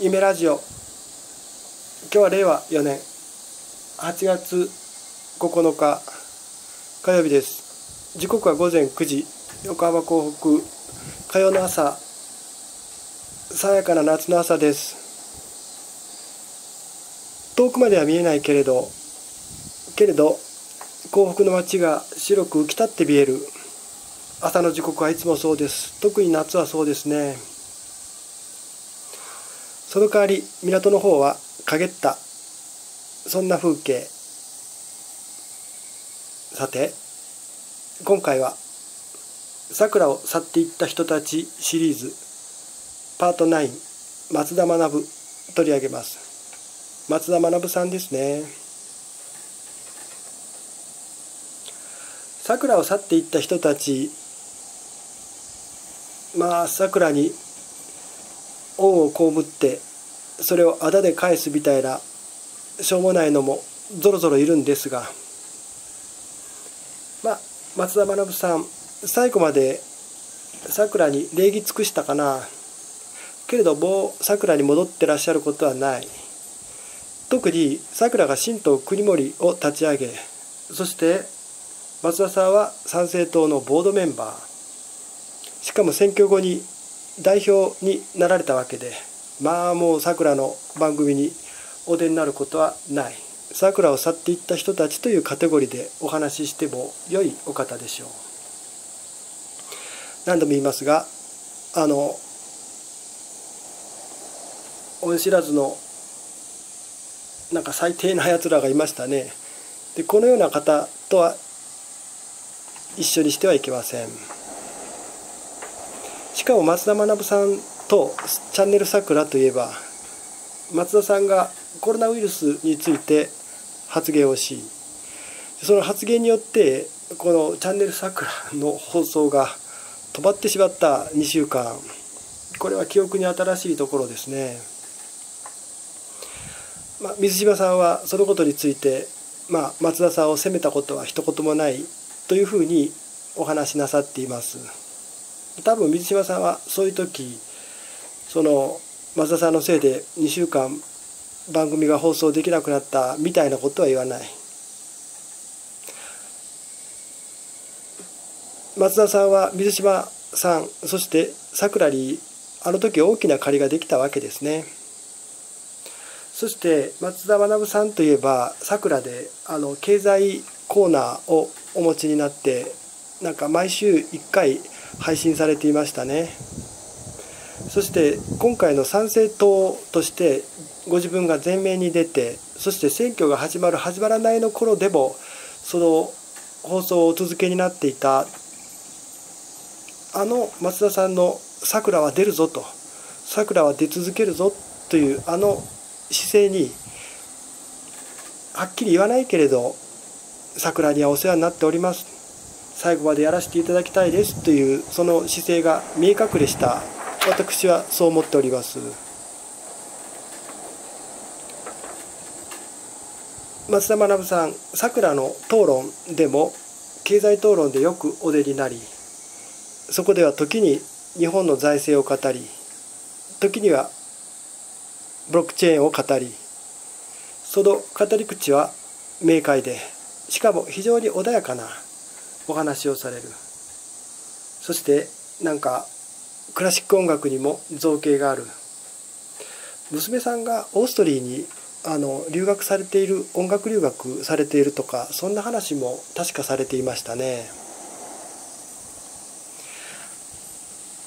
夢ラジオ。今日は令和4年。8月9日火曜日です。時刻は午前9時。横浜港北。火曜の朝。爽やかな夏の朝です。遠くまでは見えないけれど。けれど港北の街が白く浮き立って見える。朝の時刻はいつもそうです。特に夏はそうですね。その代わり港の方は陰った。そんな風景。さて今回は「桜を去っていった人たち」シリーズ。パート9松田学取り上げます。松田学さんですね。桜を去っていった人たち。まあ桜に恩を被ってそれをあだで返すみたいなしょうもないのもぞろぞろいるんですが。まあ松田学さん最後までさくらに礼儀尽くしたかな。けれどもさくらに戻ってらっしゃることはない。特にさくらが神道国森を立ち上げそして松田さんは参政党のボードメンバー。しかも選挙後に代表になられたわけでまあもうさくらの番組にお出になることはない。さくらを去っていった人たちというカテゴリーでお話ししても良いお方でしょう。何度も言いますがあの恩知らずのなんか最低なやつらがいましたね。でこのような方とは一緒にしてはいけません。しかも松田学さんとチャンネルさくらといえば松田さんがコロナウイルスについて発言をしその発言によってこのチャンネルさくらの放送が止まってしまった2週間これは記憶に新しいところですね。まあ、水島さんはそのことについて、まあ、松田さんを責めたことは一言もないというふうにお話しなさっています多分水島さんはそういう時その松田さんのせいで2週間番組が放送できなくなったみたいなことは言わない。松田さんは水島さんそしてさくらにあの時大きな借りができたわけですね。そして松田学さんといえばさくらであの経済コーナーをお持ちになってなんか毎週1回配信されていましたね。そして今回の参政党としてご自分が前面に出てそして選挙が始まる始まらないの頃でもその放送をお続けになっていたあの松田さんの「さくらは出るぞ」と「さくらは出続けるぞ」というあの姿勢にはっきり言わないけれど「さくらにはお世話になっております」最後までやらせていただきたいですというその姿勢が見え隠れした。私はそう思っております。松田学さんさくらの討論でも経済討論でよくお出になりそこでは時に日本の財政を語り時にはブロックチェーンを語りその語り口は明快でしかも非常に穏やかなお話をされる。そしてなんかクラシック音楽にも造形がある。娘さんがオーストリーにあの留学されている音楽留学されているとかそんな話も確かされていましたね。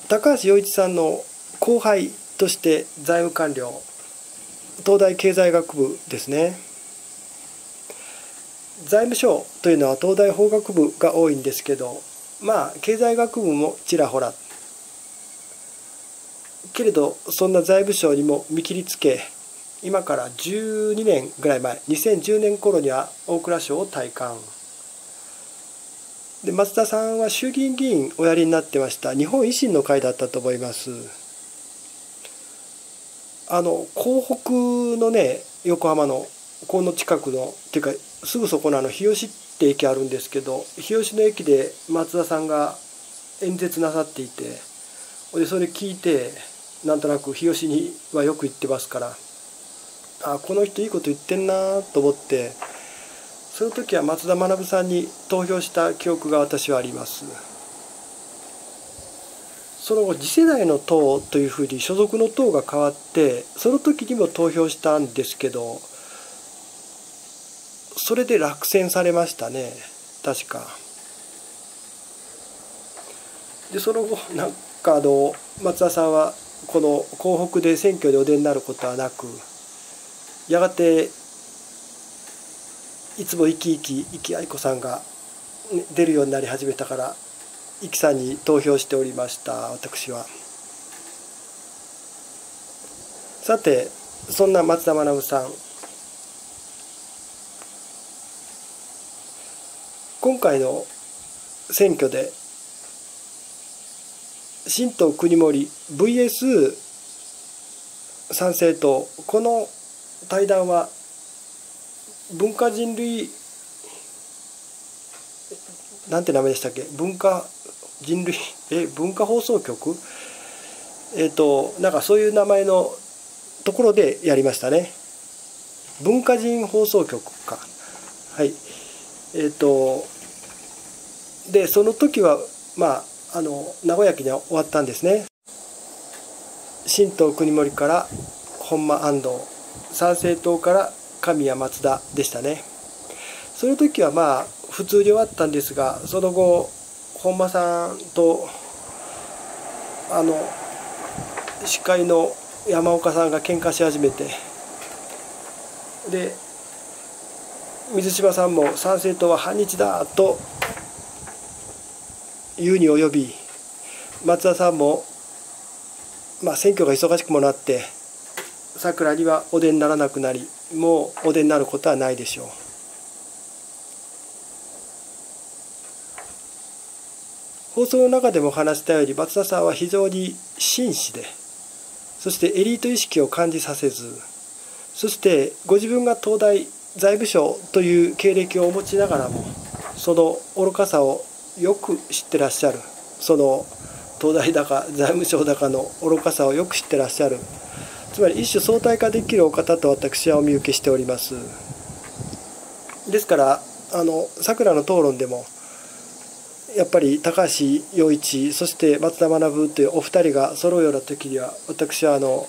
高橋洋一さんの後輩として財務官僚東大経済学部ですね。財務省というのは東大法学部が多いんですけどまあ経済学部もちらほら。けれどそんな財務省にも見切りつけ今から12年ぐらい前2010年頃には大蔵省を退官。で松田さんは衆議院議員おやりになってました。日本維新の会だったと思います。あの港北のね横浜のこの近くのっていうかすぐそこのあの日吉って駅あるんですけど日吉の駅で松田さんが演説なさっていてでそれ聞いてなんとなく日吉にはよく行ってますからあこの人いいこと言ってんなと思ってその時は松田学さんに投票した記憶が私はあります。その後次世代の党というふうに所属の党が変わってその時にも投票したんですけどそれで落選されましたね。確か。でその後なんかあの松田さんはこの港北で選挙でお出になることはなくやがていつも生き生き生き愛子さんが出るようになり始めたから生きさんに投票しておりました私は。さてそんな松田学さん。今回の選挙で新党国盛 VS 参政党この対談は文化人類なんて名前でしたっけ？文化人類？え文化放送局？えっ、ー、となんかそういう名前のところでやりましたね。文化人放送局か。はい。えっ、ー、とでその時はまああの名古屋期に終わったんですね。新党国盛から本間安藤参政党から神谷松田でしたね。その時はまあ普通に終わったんですがその後本間さんとあの司会の山岡さんが喧嘩し始めてで水島さんも参政党は反日だと言うに及び松田さんも、まあ、選挙が忙しくもなってさくらにはお出にならなくなりもうお出になることはないでしょう。放送の中でも話したように松田さんは非常に紳士でそしてエリート意識を感じさせずそしてご自分が東大財務省という経歴をお持ちながらもその愚かさをよく知ってらっしゃる。その東大だか財務省だかの愚かさをよく知ってらっしゃる。つまり一種相対化できるお方と私はお見受けしております。ですからあの桜の討論でもやっぱり高橋陽一そして松田学というお二人が揃うような時には私はあの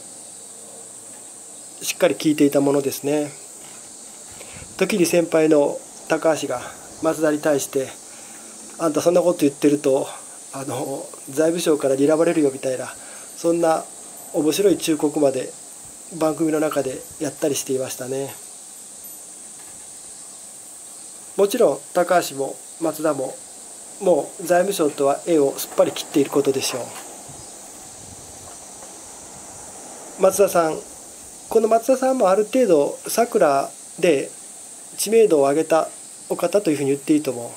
しっかり聞いていたものですね。時に先輩の高橋が松田に対して「あんたそんなこと言ってるとあの財務省から睨まれるよ」みたいなそんな面白い忠告まで番組の中でやったりしていましたね。もちろん高橋も松田ももう財務省とは絵をすっぱり切っていることでしょう。松田さんこの松田さんもある程度さくらで知名度を上げたお方というふうに言っていいと思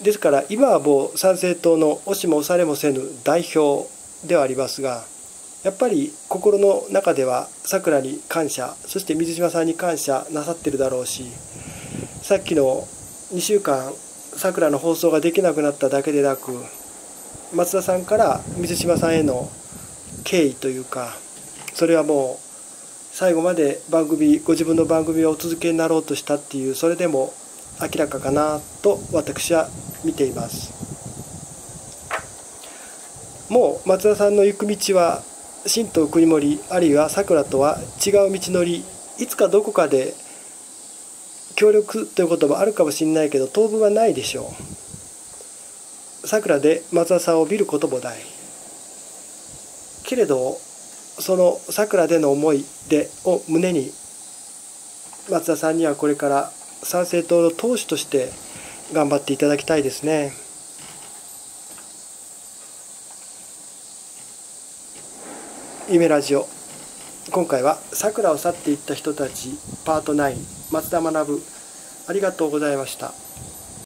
う。ですから今はもう参政党の押しも押されもせぬ代表ではありますがやっぱり心の中ではさくらに感謝そして水島さんに感謝なさってるだろうしさっきの2週間さくらの放送ができなくなっただけでなく松田さんから水島さんへの敬意というかそれはもう最後まで番組ご自分の番組をお続けになろうとしたっていうそれでも明らかかなと私は見ています。もう松田さんの行く道は新党国盛あるいはさくらとは違う道のりいつかどこかで協力ということもあるかもしれないけど当分はないでしょう。さくらで松田さんを見ることもない。けれどそのさくらでの思いでを胸に松田さんにはこれから参政党の党首として頑張っていただきたいですね。夢ラジオ。今回は「さくらを去っていった人たちパート9松田学。ありがとうございました。